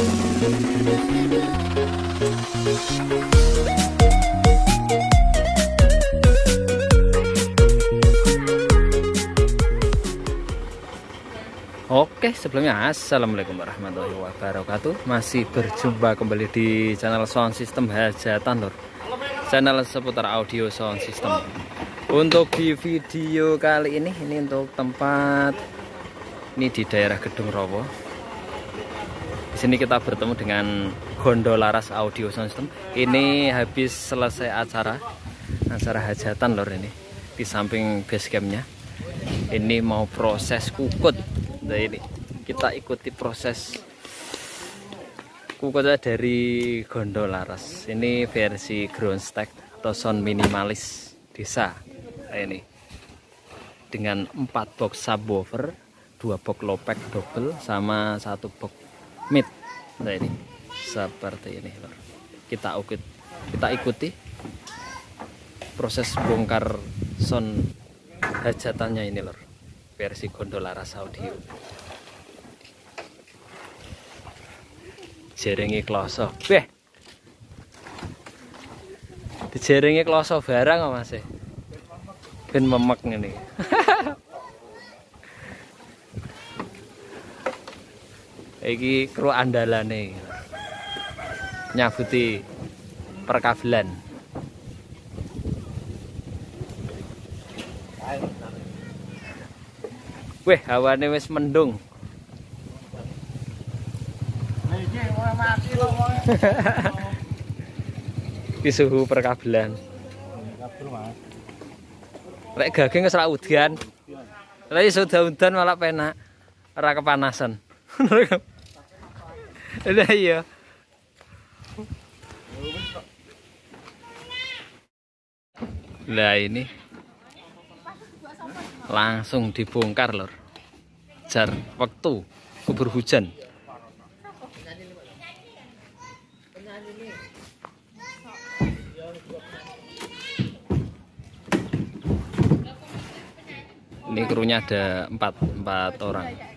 Oke sebelumnya Assalamualaikum warahmatullahi wabarakatuh. Masih berjumpa kembali di channel sound system hajatan lor Channel seputar audio sound system. Untuk di video kali ini Ini untuk tempat Ini di daerah Gedung Rowo sini kita bertemu dengan Gondolaras Audio Sound System. Ini habis selesai acara Acara hajatan lor ini Di samping base campnya Ini mau proses kukut. Nah ini kita ikuti proses kukutnya dari gondolaras ini versi ground stack atau sound minimalis desa. Nah ini dengan 4 box subwoofer 2 box low pack double sama satu box mid nah ini. Seperti ini lor kita ikuti kita ikuti proses bongkar sound hajatannya ini lor versi gondola rasa audio jaringi kloso. Beh. Jaringi kloso barang masih ben memek ini iki kru andalane nyabuti perkabelan Weh, hawane wis mendung. Di suhu perkabelan. Rek gaging wis udan. Lah iso udan malah penak. Ora kepanasan. Lah iya. Lah ini langsung dibongkar lor. Jar waktu kubur hujan. Ini krunya ada empat empat orang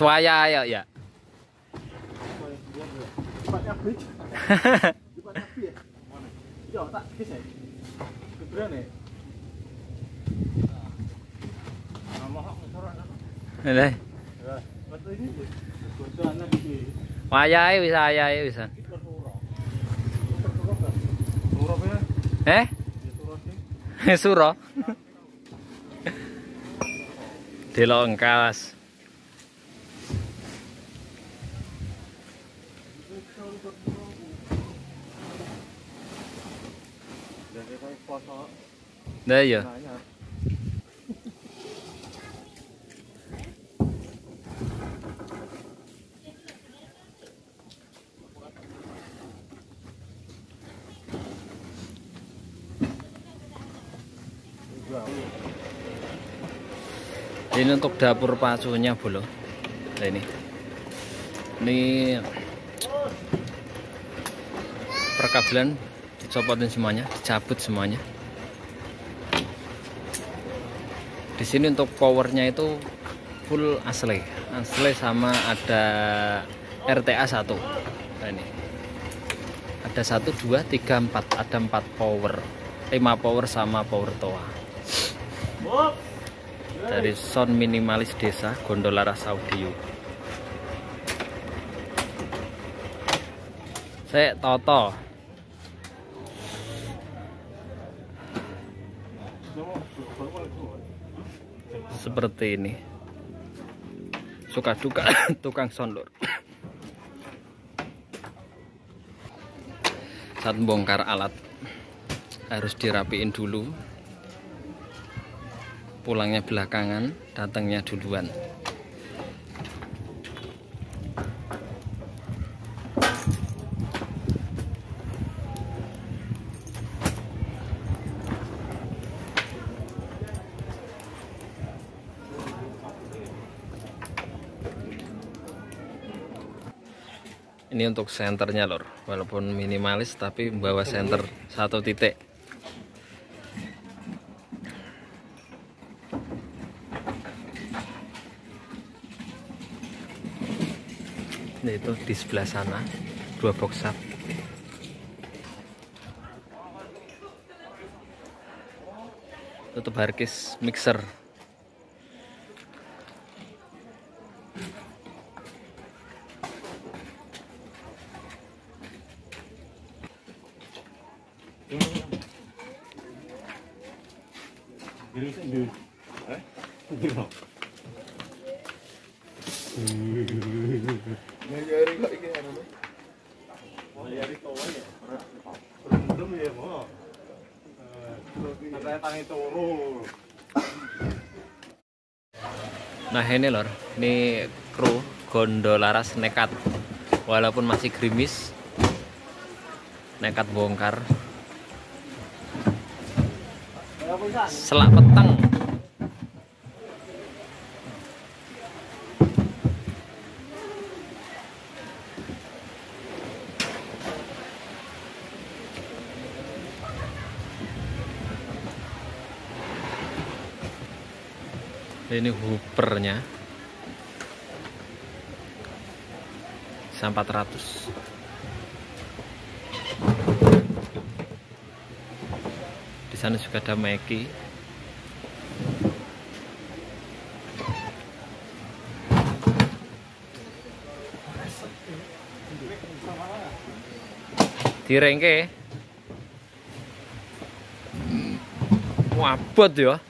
Swaya ya ya. Ini. Wajah bisa aja bisa. Eh? Suro. Delok engkas. Đây rồi. Ini untuk dapur pacunya bolo. Nah ini. Ini perkabelan dicopotin semuanya, dicabut semuanya. Di sini untuk powernya itu full asli, asli sama ada RTA 1. Nah ini. Ada 1 2 3 4, ada 4 power. 5 power sama power toa. Dari sound minimalis desa Gondola Rasa Audio. Saya Toto. Seperti ini. Suka duka tukang sondor saat bongkar alat harus dirapiin dulu pulangnya belakangan datangnya duluan. Ini untuk senternya lor walaupun minimalis tapi bawa senter satu titik ini itu di sebelah sana dua box up. Tutup harkis mixer. Ngajari Nah ini lor, ini kru gondolaras nekat. Walaupun masih gerimis Nekat bongkar. Selak petang ini hoopernya. Sampai 400 di sana juga ada Meki direngke. Wabot ya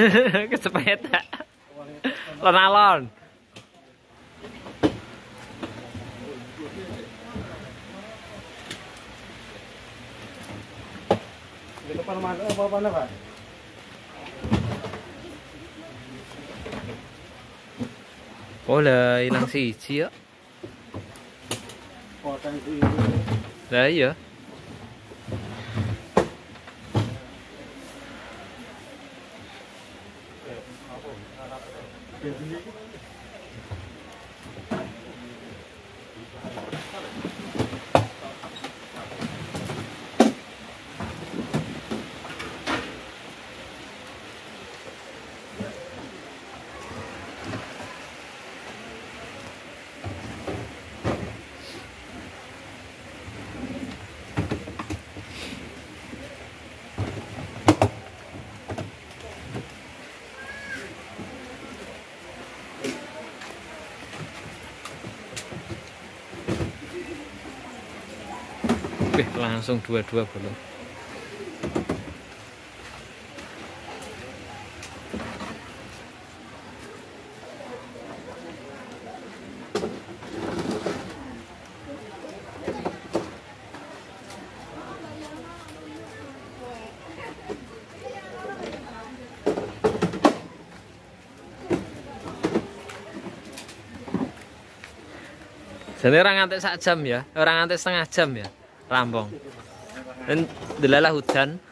kuat e. Kesepeda. Lon-alon. Di depan mana na, Pak? Oh lah ilang siji ya. Lah iya. Langsung dua-dua belum. Jadi orang ngantek sak jam ya, orang ngantek setengah jam ya, rampung. Dan delalah hujan.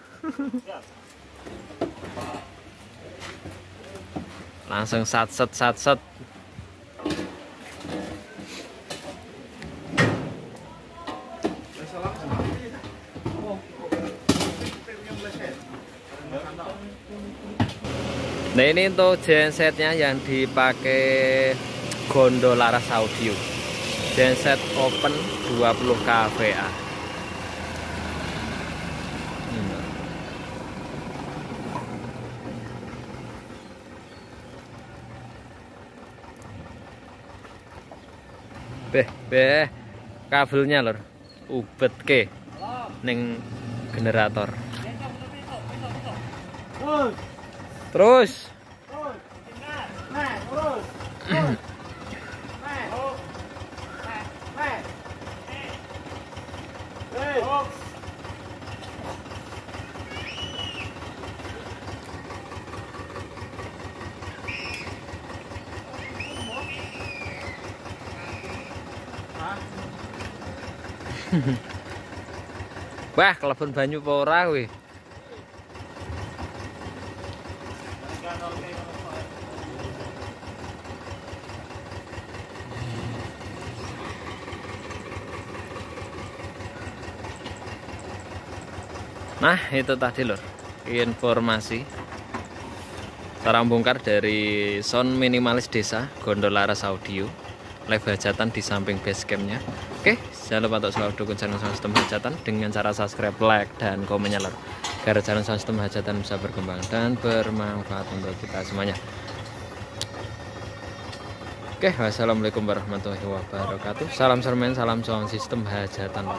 Langsung sat set sat set. Nah ini untuk gensetnya yang dipakai Gondolaras Audio Genset open 20 kVA Beh, beh, kabelnya lor, ubet ke, neng generator. Terus. Wah, kelebon banyu apa ora kowe? Nah, itu tadi lor informasi. Sarang bongkar dari sound minimalis desa Gondolaras Audio. Live hajatan di samping base campnya Oke, jangan lupa untuk selalu dukung channel sound system hajatan dengan cara subscribe, like, dan komennya lor Agar channel sound system hajatan bisa berkembang dan bermanfaat untuk kita semuanya. Oke, wassalamualaikum warahmatullahi wabarakatuh. Salam sermen, salam sound system hajatan.